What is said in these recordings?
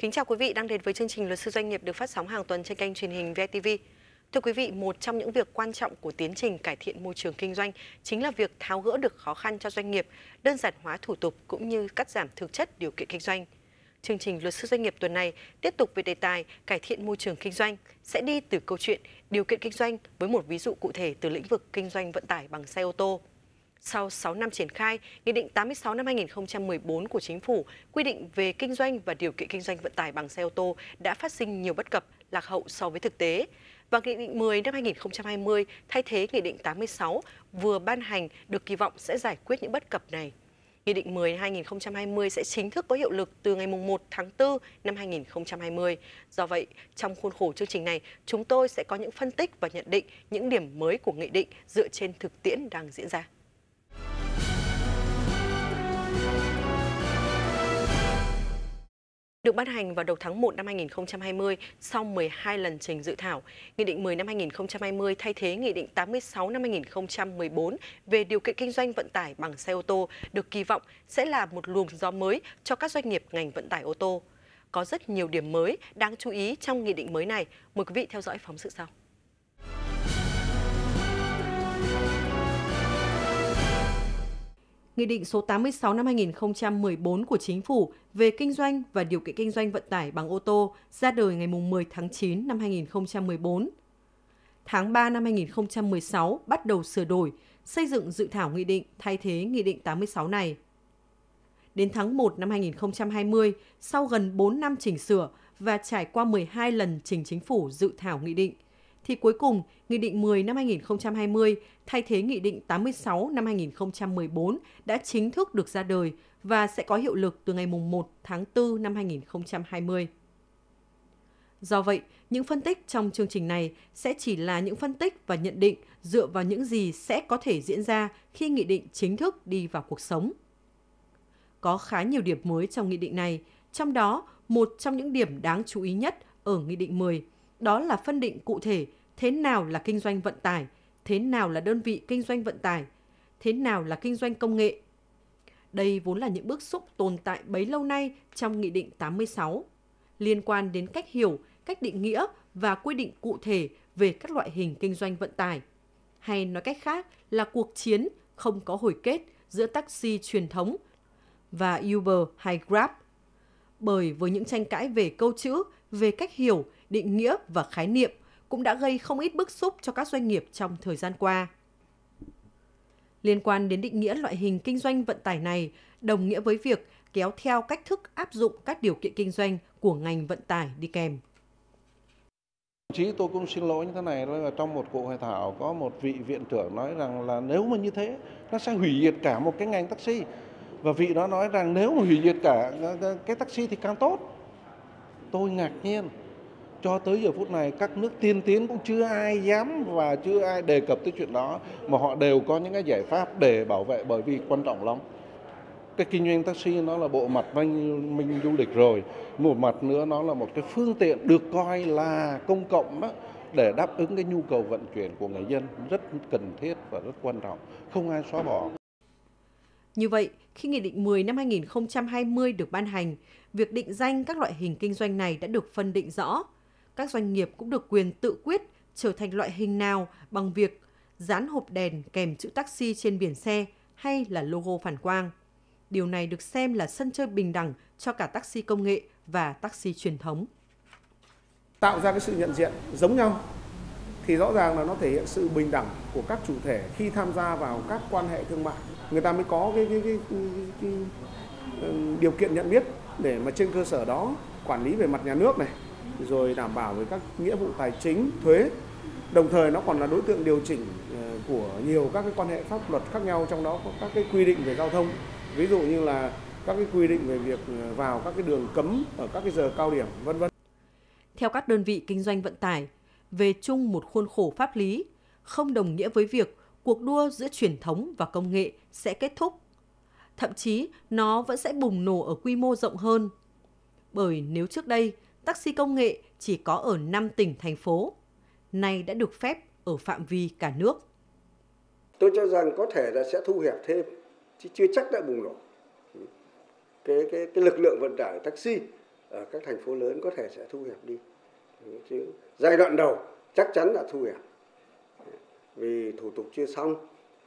Kính chào quý vị đang đến với chương trình Luật sư doanh nghiệp được phát sóng hàng tuần trên kênh truyền hình VTV. Thưa quý vị, một trong những việc quan trọng của tiến trình cải thiện môi trường kinh doanh chính là việc tháo gỡ được khó khăn cho doanh nghiệp, đơn giản hóa thủ tục cũng như cắt giảm thực chất điều kiện kinh doanh. Chương trình Luật sư doanh nghiệp tuần này tiếp tục về đề tài cải thiện môi trường kinh doanh sẽ đi từ câu chuyện điều kiện kinh doanh với một ví dụ cụ thể từ lĩnh vực kinh doanh vận tải bằng xe ô tô. Sau 6 năm triển khai, Nghị định 86 năm 2014 của Chính phủ quy định về kinh doanh và điều kiện kinh doanh vận tải bằng xe ô tô đã phát sinh nhiều bất cập, lạc hậu so với thực tế. Và Nghị định 10 năm 2020 thay thế Nghị định 86 vừa ban hành được kỳ vọng sẽ giải quyết những bất cập này. Nghị định 10 2020 sẽ chính thức có hiệu lực từ ngày 1 tháng 4 năm 2020. Do vậy, trong khuôn khổ chương trình này, chúng tôi sẽ có những phân tích và nhận định những điểm mới của nghị định dựa trên thực tiễn đang diễn ra. Được ban hành vào đầu tháng 1 năm 2020 sau 12 lần trình dự thảo. Nghị định 10 năm 2020 thay thế Nghị định 86 năm 2014 về điều kiện kinh doanh vận tải bằng xe ô tô được kỳ vọng sẽ là một luồng gió mới cho các doanh nghiệp ngành vận tải ô tô. Có rất nhiều điểm mới đáng chú ý trong nghị định mới này. Mời quý vị theo dõi phóng sự sau. Nghị định số 86 năm 2014 của Chính phủ về kinh doanh và điều kiện kinh doanh vận tải bằng ô tô ra đời ngày 10 tháng 9 năm 2014. Tháng 3 năm 2016 bắt đầu sửa đổi, xây dựng dự thảo nghị định thay thế Nghị định 86 này. Đến tháng 1 năm 2020, sau gần 4 năm chỉnh sửa và trải qua 12 lần trình chính phủ dự thảo nghị định – thì cuối cùng Nghị định 10 năm 2020 thay thế Nghị định 86 năm 2014 đã chính thức được ra đời và sẽ có hiệu lực từ ngày 1 tháng 4 năm 2020. Do vậy, những phân tích trong chương trình này sẽ chỉ là những phân tích và nhận định dựa vào những gì sẽ có thể diễn ra khi nghị định chính thức đi vào cuộc sống. Có khá nhiều điểm mới trong nghị định này, trong đó một trong những điểm đáng chú ý nhất ở nghị định 10 đó là phân định cụ thể thế nào là kinh doanh vận tải, thế nào là đơn vị kinh doanh vận tải, thế nào là kinh doanh công nghệ. Đây vốn là những bước xúc tồn tại bấy lâu nay trong Nghị định 86, liên quan đến cách hiểu, cách định nghĩa và quy định cụ thể về các loại hình kinh doanh vận tải. Hay nói cách khác là cuộc chiến không có hồi kết giữa taxi truyền thống và Uber hay Grab. Bởi với những tranh cãi về câu chữ, về cách hiểu, định nghĩa và khái niệm – cũng đã gây không ít bức xúc cho các doanh nghiệp trong thời gian qua. Liên quan đến định nghĩa loại hình kinh doanh vận tải này, đồng nghĩa với việc kéo theo cách thức áp dụng các điều kiện kinh doanh của ngành vận tải đi kèm. Chí tôi cũng xin lỗi như thế này là trong một cuộc hội thảo có một vị viện trưởng nói rằng là nếu mà như thế nó sẽ hủy diệt cả một cái ngành taxi và vị đó nói rằng nếu mà hủy diệt cả cái taxi thì càng tốt. Tôi ngạc nhiên cho tới giờ phút này các nước tiên tiến cũng chưa ai dám và chưa ai đề cập tới chuyện đó mà họ đều có những cái giải pháp để bảo vệ bởi vì quan trọng lắm. Cái kinh doanh taxi nó là bộ mặt văn minh du lịch rồi một mặt nữa nó là một cái phương tiện được coi là công cộng đó để đáp ứng cái nhu cầu vận chuyển của người dân rất cần thiết và rất quan trọng không ai xóa bỏ. Như vậy, khi Nghị định 10 năm 2020 được ban hành, việc định danh các loại hình kinh doanh này đã được phân định rõ, các doanh nghiệp cũng được quyền tự quyết trở thành loại hình nào bằng việc dán hộp đèn kèm chữ taxi trên biển xe hay là logo phản quang. Điều này được xem là sân chơi bình đẳng cho cả taxi công nghệ và taxi truyền thống. Tạo ra cái sự nhận diện giống nhau thì rõ ràng là nó thể hiện sự bình đẳng của các chủ thể khi tham gia vào các quan hệ thương mại. Người ta mới có cái, cái, cái, cái, cái, ừ, điều kiện nhận biết để mà trên cơ sở đó quản lý về mặt nhà nước này rồi đảm bảo về các nghĩa vụ tài chính, thuế. Đồng thời nó còn là đối tượng điều chỉnh ờ, của nhiều các cái quan hệ pháp luật khác nhau trong đó có các cái quy định về giao thông. Ví dụ như là các cái quy định về việc ờ, vào các cái đường cấm ở các cái giờ cao điểm vân vân. Theo các đơn vị kinh doanh vận tải, về chung một khuôn khổ pháp lý không đồng nghĩa với việc cuộc đua giữa truyền thống và công nghệ sẽ kết thúc. Thậm chí nó vẫn sẽ bùng nổ ở quy mô rộng hơn. Bởi nếu trước đây taxi công nghệ chỉ có ở 5 tỉnh, thành phố, nay đã được phép ở phạm vi cả nước. Tôi cho rằng có thể là sẽ thu hẹp thêm, chứ chưa chắc đã bùng nổ. Cái, cái, cái lực lượng vận tải taxi ở các thành phố lớn có thể sẽ thu hẹp đi chứ giai đoạn đầu chắc chắn là thu hẹp vì thủ tục chưa xong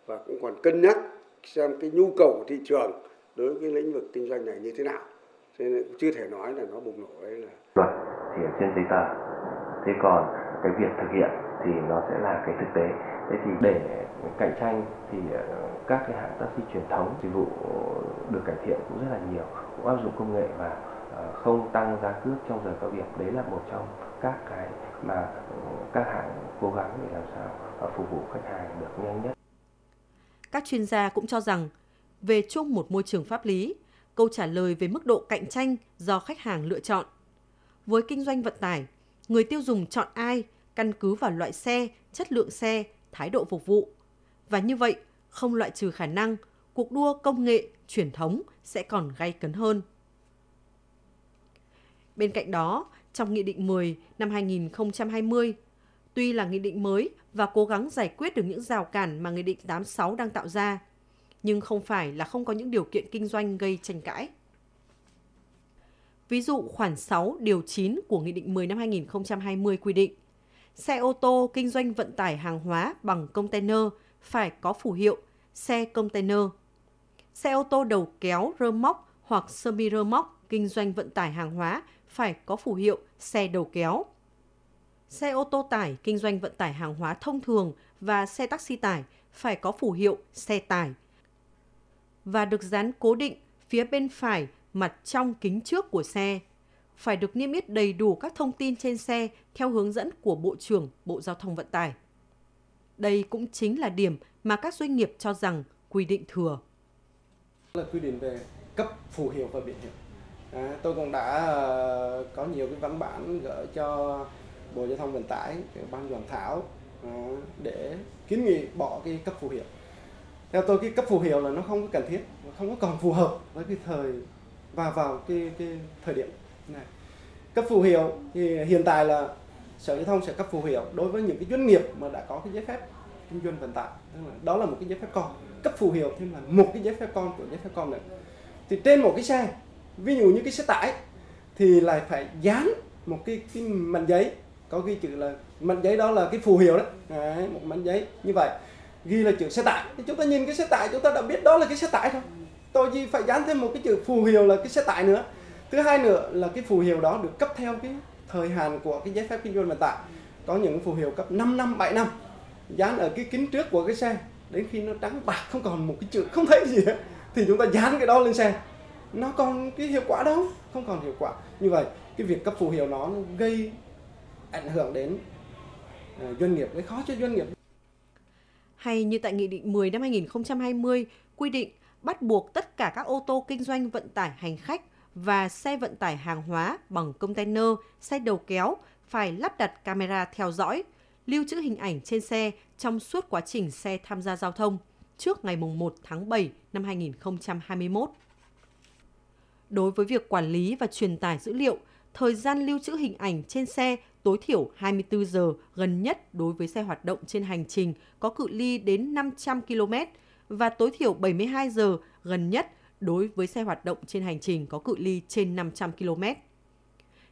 và cũng còn cân nhắc xem cái nhu cầu của thị trường đối với cái lĩnh vực kinh doanh này như thế nào cho nên chưa thể nói là nó bùng nổ ấy là luật thì ở trên giấy tờ. Thế còn cái việc thực hiện thì nó sẽ là cái thực tế. Thế thì để cạnh tranh thì ờ, các cái hãng taxi truyền thống dịch vụ được cải thiện cũng rất là nhiều. Cũng áp dụng công nghệ và ờ, không tăng giá cước trong giờ cao điểm. Đấy là một trong các cái mà ờ, các hãng cố gắng để làm sao phục vụ khách hàng được nhanh nhất. Các chuyên gia cũng cho rằng về chung một môi trường pháp lý câu trả lời về mức độ cạnh tranh do khách hàng lựa chọn với kinh doanh vận tải người tiêu dùng chọn ai căn cứ vào loại xe chất lượng xe thái độ phục vụ và như vậy không loại trừ khả năng cuộc đua công nghệ truyền thống sẽ còn gay cấn hơn. Bên cạnh đó, trong Nghị định 10 năm 2020, tuy là nghị định mới và cố gắng giải quyết được những rào cản mà Nghị định 86 đang tạo ra, nhưng không phải là không có những điều kiện kinh doanh gây tranh cãi. Ví dụ khoản 6 điều 9 của Nghị định 10 năm 2020 quy định, xe ô tô kinh doanh vận tải hàng hóa bằng container phải có phù hiệu xe container. Xe ô tô đầu kéo rơ móc hoặc semi rơ móc kinh doanh vận tải hàng hóa phải có phù hiệu xe đầu kéo. Xe ô tô tải kinh doanh vận tải hàng hóa thông thường và xe taxi tải phải có phù hiệu xe tải và được dán cố định phía bên phải mặt trong kính trước của xe. Phải được niêm yết đầy đủ các thông tin trên xe theo hướng dẫn của Bộ trưởng Bộ Giao thông Vận tải. Đây cũng chính là điểm mà các doanh nghiệp cho rằng quy định thừa. Là quy định về cấp phù hiệu và biển hiệu. À, tôi cũng đã uh, có nhiều cái văn bản gửi cho Bộ Giao thông Vận tải, ban soạn thảo uh, để kiến nghị bỏ cái cấp phù hiệu. Theo tôi cái cấp phù hiệu là nó không có cần thiết, không có còn phù hợp với cái thời và vào cái cái thời điểm này. Cấp phù hiệu thì hiện tại là Sở Giao thông sẽ cấp phù hiệu đối với những cái doanh nghiệp mà đã có cái giấy phép kinh doanh vận tải. Đó là một cái giấy phép con. Cấp phù hiệu thêm là một cái giấy phép con của giấy phép con nữa thì trên một cái xe ví dụ như cái xe tải thì lại phải dán một cái cái mảnh giấy có ghi chữ là mảnh giấy đó là cái phù hiệu đó. Đấy, một mảnh giấy như vậy ghi là chữ xe tải. Thì chúng ta nhìn cái xe tải chúng ta đã biết đó là cái xe tải thôi. Tôi gì phải dán thêm một cái chữ phù hiệu là cái xe tải nữa. Thứ hai nữa là cái phù hiệu đó được cấp theo cái thời hạn của cái giấy phép kinh doanh vận tải. Có những phù hiệu cấp 5 năm 7 năm. Dán ở cái kính trước của cái xe đến khi nó trắng bạc không còn một cái chữ không thấy gì hết thì chúng ta dán cái đó lên xe. Nó còn cái hiệu quả đâu không còn hiệu quả. Như vậy cái việc cấp phù hiệu nó, gây ảnh hưởng đến ờ, doanh nghiệp gây khó cho doanh nghiệp hay như tại Nghị định 10 năm 2020 quy định bắt buộc tất cả các ô tô kinh doanh vận tải hành khách và xe vận tải hàng hóa bằng container, xe đầu kéo phải lắp đặt camera theo dõi, lưu trữ hình ảnh trên xe trong suốt quá trình xe tham gia giao thông trước ngày 1 tháng 7 năm 2021. Đối với việc quản lý và truyền tải dữ liệu, thời gian lưu trữ hình ảnh trên xe tối thiểu 24 giờ gần nhất đối với xe hoạt động trên hành trình có cự ly đến 500 km và tối thiểu 72 giờ gần nhất đối với xe hoạt động trên hành trình có cự ly trên 500 km.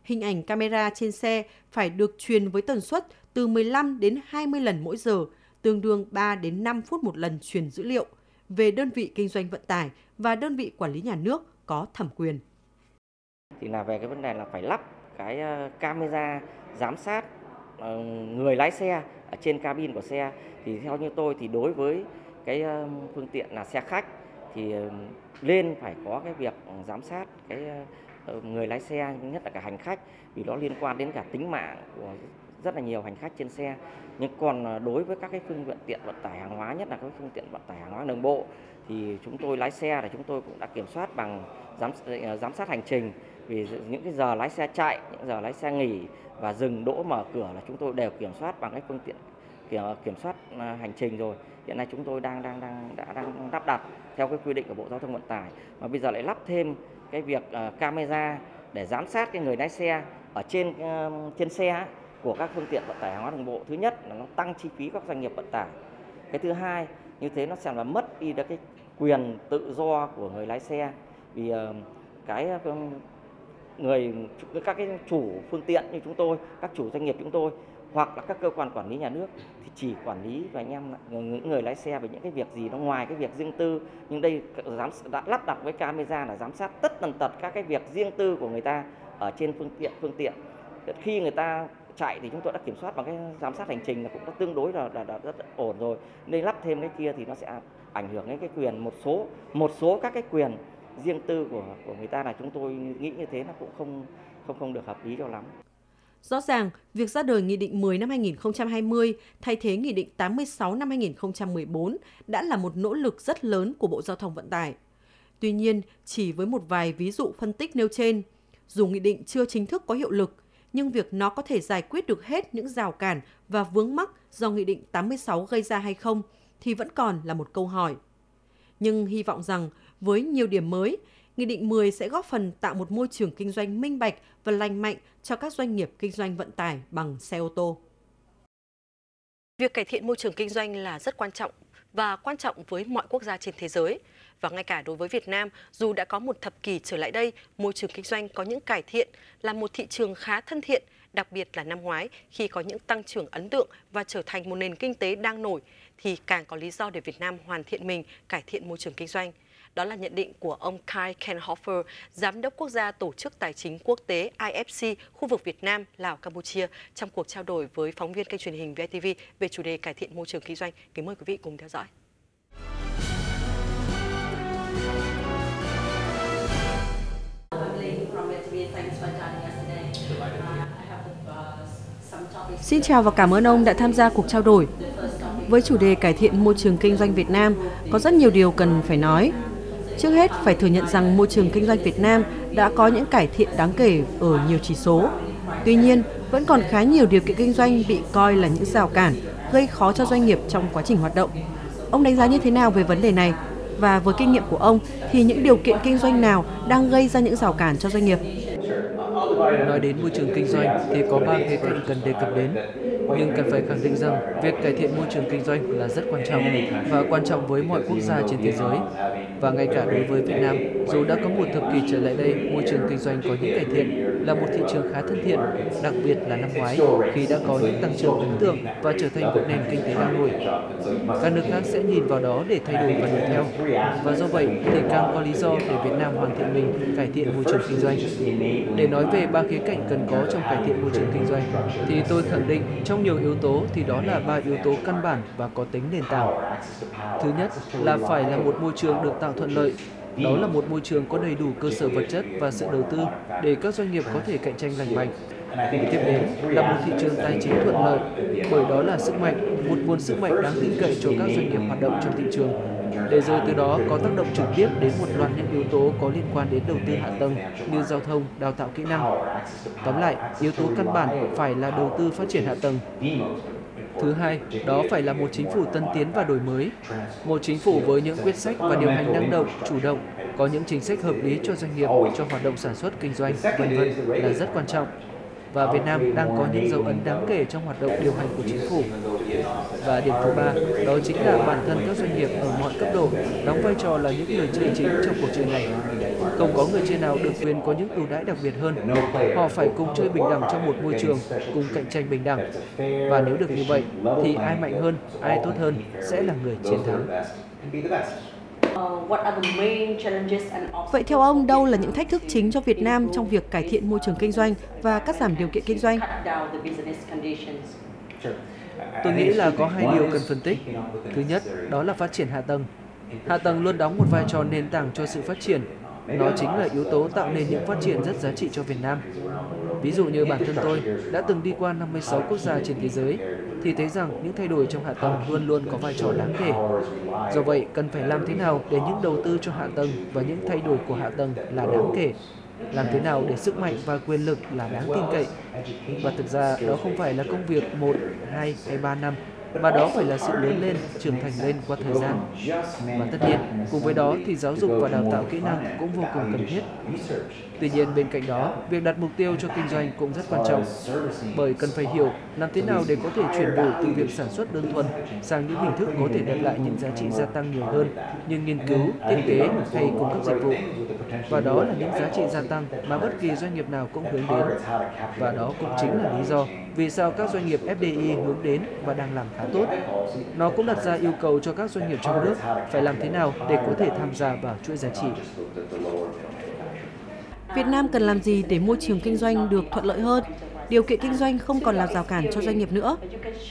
Hình ảnh camera trên xe phải được truyền với tần suất từ 15 đến 20 lần mỗi giờ, tương đương 3 đến 5 phút một lần truyền dữ liệu về đơn vị kinh doanh vận tải và đơn vị quản lý nhà nước có thẩm quyền. Thì là về cái vấn đề là phải lắp cái ờ, camera giám sát ờ, người lái xe ở trên cabin của xe. Thì theo như tôi thì đối với cái ờ, phương tiện là xe khách thì lên phải có cái việc giám sát cái người lái xe, nhất là cả hành khách, vì nó liên quan đến cả tính mạng của rất là nhiều hành khách trên xe. Nhưng còn đối với các cái phương tiện vận tải hàng hóa, nhất là các phương tiện vận tải hàng hóa đường bộ, thì chúng tôi lái xe là chúng tôi cũng đã kiểm soát bằng giám giám sát hành trình vì những cái giờ lái xe chạy những giờ lái xe nghỉ và dừng đỗ mở cửa là chúng tôi đều kiểm soát bằng cái phương tiện kiểm, kiểm soát à, hành trình rồi. Hiện nay chúng tôi đang đang đang đã đang lắp đặt theo cái quy định của bộ giao thông vận tải. Mà bây giờ lại lắp thêm cái việc uh, camera để giám sát cái người lái xe ở trên uh, trên xe của các phương tiện vận tải hàng hóa đường bộ. Thứ nhất là nó tăng chi phí các doanh nghiệp vận tải. Cái thứ hai như thế nó sẽ là mất đi được cái quyền tự do của người lái xe. Vì uh, cái người các cái chủ phương tiện như chúng tôi, các chủ doanh nghiệp chúng tôi hoặc là các cơ quan quản lý nhà nước thì chỉ quản lý và anh em những người lái xe về những cái việc gì nó ngoài cái việc riêng tư. Nhưng đây giám đã lắp đặt với camera là giám sát tất tần tật các cái việc riêng tư của người ta ở trên phương tiện phương tiện. Khi người ta chạy thì chúng tôi đã kiểm soát bằng cái giám sát hành trình là cũng đã tương đối là, là, là rất ổn rồi. Nên lắp thêm cái kia thì nó sẽ ảnh hưởng đến cái quyền một số một số các cái quyền riêng tư của của người ta là chúng tôi nghĩ như thế nó cũng không không không được hợp lý cho lắm. Rõ ràng, việc ra đời Nghị định 10 năm 2020 thay thế Nghị định 86 năm 2014 đã là một nỗ lực rất lớn của Bộ Giao thông Vận tải. Tuy nhiên, chỉ với một vài ví dụ phân tích nêu trên, dù nghị định chưa chính thức có hiệu lực, nhưng việc nó có thể giải quyết được hết những rào cản và vướng mắc do Nghị định 86 gây ra hay không thì vẫn còn là một câu hỏi. Nhưng hy vọng rằng với nhiều điểm mới, Nghị định 10 sẽ góp phần tạo một môi trường kinh doanh minh bạch và lành mạnh cho các doanh nghiệp kinh doanh vận tải bằng xe ô tô. Việc cải thiện môi trường kinh doanh là rất quan trọng và quan trọng với mọi quốc gia trên thế giới. Và ngay cả đối với Việt Nam, dù đã có một thập kỷ trở lại đây, môi trường kinh doanh có những cải thiện, là một thị trường khá thân thiện, đặc biệt là năm ngoái khi có những tăng trưởng ấn tượng và trở thành một nền kinh tế đang nổi, thì càng có lý do để Việt Nam hoàn thiện mình, cải thiện môi trường kinh doanh. Đó là nhận định của ông Kai Kenhofer, Giám đốc quốc gia Tổ chức Tài chính Quốc tế IFC khu vực Việt Nam, Lào, Campuchia trong cuộc trao đổi với phóng viên kênh truyền hình VTV về chủ đề cải thiện môi trường kinh doanh. Kính mời quý vị cùng theo dõi. Xin chào và cảm ơn ông đã tham gia cuộc trao đổi. Với chủ đề cải thiện môi trường kinh doanh Việt Nam, có rất nhiều điều cần phải nói. Trước hết, phải thừa nhận rằng môi trường kinh doanh Việt Nam đã có những cải thiện đáng kể ở nhiều chỉ số. Tuy nhiên, vẫn còn khá nhiều điều kiện kinh doanh bị coi là những rào cản, gây khó cho doanh nghiệp trong quá trình hoạt động. Ông đánh giá như thế nào về vấn đề này? Và với kinh nghiệm của ông thì những điều kiện kinh doanh nào đang gây ra những rào cản cho doanh nghiệp? Nói đến môi trường kinh doanh thì có ba khía cạnh cần đề cập đến, nhưng cần phải khẳng định rằng việc cải thiện môi trường kinh doanh là rất quan trọng và quan trọng với mọi quốc gia trên thế giới. Và ngay cả đối với Việt Nam, dù đã có một thập kỷ trở lại đây, môi trường kinh doanh có những cải thiện, là một thị trường khá thân thiện, đặc biệt là năm ngoái khi đã có những tăng trưởng ấn tượng và trở thành một nền kinh tế đang nổi. Các nước khác sẽ nhìn vào đó để thay đổi và đuổi theo. Và do vậy thì càng có lý do để Việt Nam hoàn thiện mình, cải thiện môi trường kinh doanh. Để nói về ba khía cạnh cần có trong cải thiện môi trường kinh doanh, thì tôi khẳng định trong nhiều yếu tố thì đó là ba yếu tố căn bản và có tính nền tảng. Thứ nhất là phải là một môi trường được tạo thuận lợi đó là một môi trường có đầy đủ cơ sở vật chất và sự đầu tư để các doanh nghiệp có thể cạnh tranh lành mạnh. Tiếp đến là một thị trường tài chính thuận lợi, bởi đó là sức mạnh, một nguồn sức mạnh đáng tin cậy cho các doanh nghiệp hoạt động trong thị trường. Để rồi từ đó có tác động trực tiếp đến một loạt những yếu tố có liên quan đến đầu tư hạ tầng như giao thông, đào tạo kỹ năng. Tóm lại, yếu tố căn bản phải là đầu tư phát triển hạ tầng, Thứ hai, đó phải là một chính phủ tân tiến và đổi mới. Một chính phủ với những quyết sách và điều hành năng động, chủ động, có những chính sách hợp lý cho doanh nghiệp, cho hoạt động sản xuất kinh doanh, vân vân là rất quan trọng. Và Việt Nam đang có những dấu ấn đáng kể trong hoạt động điều hành của chính phủ. Và điểm thứ ba, đó chính là bản thân các doanh nghiệp ở mọi cấp độ đóng vai trò là những người chơi chính trong cuộc chơi này. Không có người chơi nào được quyền có những ưu đãi đặc biệt hơn. Họ phải cùng chơi bình đẳng trong một môi trường, cùng cạnh tranh bình đẳng. Và nếu được như vậy, thì ai mạnh hơn, ai tốt hơn sẽ là người chiến thắng. Vậy theo ông, đâu là những thách thức chính cho Việt Nam trong việc cải thiện môi trường kinh doanh và cắt giảm điều kiện kinh doanh? Tôi nghĩ là có hai điều cần phân tích. Thứ nhất, đó là phát triển hạ tầng. Hạ tầng luôn đóng một vai trò nền tảng cho sự phát triển. Nó chính là yếu tố tạo nên những phát triển rất giá trị cho Việt Nam. Ví dụ như bản thân tôi đã từng đi qua 56 quốc gia trên thế giới thì thấy rằng những thay đổi trong hạ tầng luôn luôn có vai trò đáng kể. Do vậy, cần phải làm thế nào để những đầu tư cho hạ tầng và những thay đổi của hạ tầng là đáng kể làm thế nào để sức mạnh và quyền lực là đáng tin cậy. Và thực ra đó không phải là công việc 1, 2 hay 3 năm mà đó phải là sự lớn lên, trưởng thành lên qua thời gian. Và tất nhiên, cùng với đó thì giáo dục và đào tạo kỹ năng cũng vô cùng cần thiết. Tuy nhiên bên cạnh đó, việc đặt mục tiêu cho kinh doanh cũng rất quan trọng, bởi cần phải hiểu làm thế nào để có thể chuyển đổi từ việc sản xuất đơn thuần sang những hình thức có thể đem lại những giá trị gia tăng nhiều hơn như nghiên cứu, thiết kế hay cung cấp dịch vụ. Và đó là những giá trị gia tăng mà bất kỳ doanh nghiệp nào cũng hướng đến. Và đó cũng chính là lý do vì sao các doanh nghiệp FDI hướng đến và đang làm khá tốt. Nó cũng đặt ra yêu cầu cho các doanh nghiệp trong nước phải làm thế nào để có thể tham gia vào chuỗi giá trị. Việt Nam cần làm gì để môi trường kinh doanh được thuận lợi hơn? Điều kiện kinh doanh không còn là rào cản cho doanh nghiệp nữa.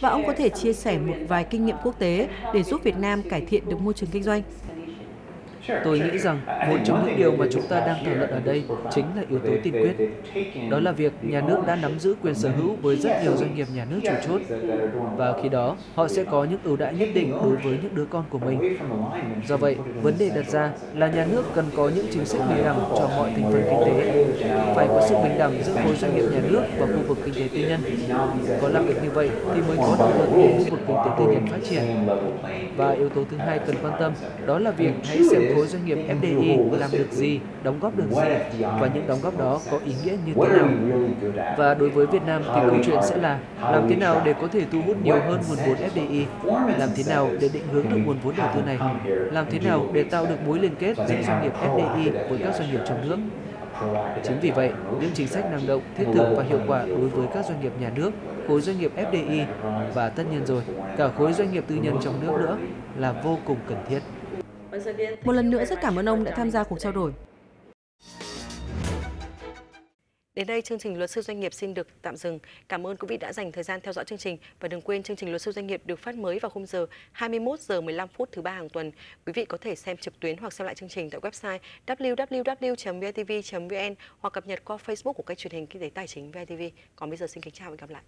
Và ông có thể chia sẻ một vài kinh nghiệm quốc tế để giúp Việt Nam cải thiện được môi trường kinh doanh. Tôi nghĩ rằng một trong những điều mà chúng ta đang thảo luận ở đây chính là yếu tố tiên quyết. Đó là việc nhà nước đã nắm giữ quyền sở hữu với rất nhiều doanh nghiệp nhà nước chủ chốt. Và khi đó, họ sẽ có những ưu đãi nhất định đối với những đứa con của mình. Do vậy, vấn đề đặt ra là nhà nước cần có những chính sách bình đẳng cho mọi thành phần kinh tế. Phải có sự bình đẳng giữa khối doanh nghiệp nhà nước và khu vực kinh tế tư nhân. Có làm việc như vậy thì mới có động lực để khu vực kinh tế tư nhân phát triển. Và yếu tố thứ hai cần quan tâm đó là việc hãy xem khối doanh nghiệp FDI làm được gì, đóng góp được gì và những đóng góp đó có ý nghĩa như thế nào. Và đối với Việt Nam thì câu chuyện sẽ là làm thế nào để có thể thu hút nhiều hơn nguồn vốn FDI, làm thế nào để định hướng được nguồn vốn đầu tư này, làm thế nào để tạo được mối liên kết giữa doanh nghiệp FDI với các doanh nghiệp trong nước. Chính vì vậy, những chính sách năng động, thiết thực và hiệu quả đối với các doanh nghiệp nhà nước, khối doanh nghiệp FDI và tất nhiên rồi, cả khối doanh nghiệp tư nhân trong nước nữa là vô cùng cần thiết. Một lần nữa rất cảm ơn ông đã tham gia cuộc trao đổi. Đến đây chương trình luật sư doanh nghiệp xin được tạm dừng. Cảm ơn quý vị đã dành thời gian theo dõi chương trình và đừng quên chương trình luật sư doanh nghiệp được phát mới vào khung giờ 21 giờ 15 phút thứ ba hàng tuần. Quý vị có thể xem trực tuyến hoặc xem lại chương trình tại website www.vitv.vn hoặc cập nhật qua Facebook của kênh truyền hình kinh tế tài chính VTV. Còn bây giờ xin kính chào và hẹn gặp lại.